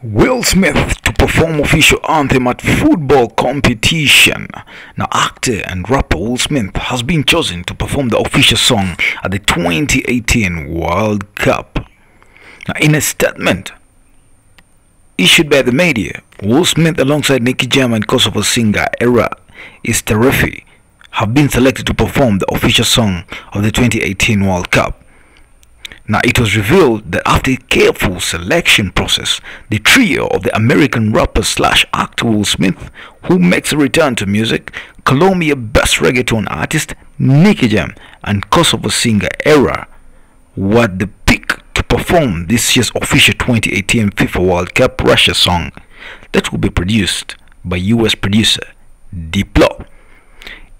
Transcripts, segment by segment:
Will Smith to perform official anthem at football competition. Now, actor and rapper Will Smith has been chosen to perform the official song at the 2018 World Cup. Now, in a statement issued by the media, Will Smith alongside Nicky Jam and Kosovo singer Era Istrefi have been selected to perform the official song of the 2018 World Cup. Now, it was revealed that after a careful selection process, the trio of the American rapper slash actor Will Smith, who makes a return to music, Colombia best reggaeton artist Nicky Jam, and Kosovo singer Era, were the pick to perform this year's official 2018 FIFA World Cup Russia song that will be produced by US producer Diplo.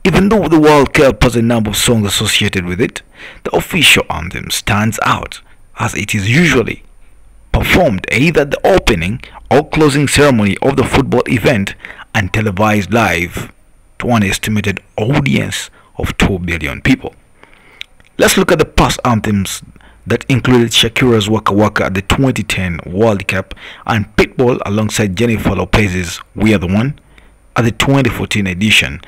Even though the World Cup has a number of songs associated with it, the official anthem stands out as it is usually performed either at the opening or closing ceremony of the football event and televised live to an estimated audience of 2 billion people. Let's look at the past anthems that included Shakira's Waka Waka at the 2010 World Cup and Pitbull alongside Jennifer Lopez's We Are the One at the 2014 edition.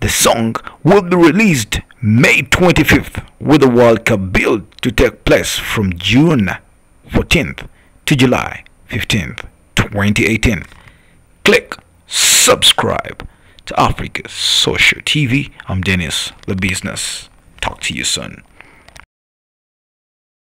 The song will be released May 25th with the World Cup build to take place from June 14th to July 15th, 2018. Click subscribe to Africa's Social TV. I'm Dennis, the business. Talk to you soon.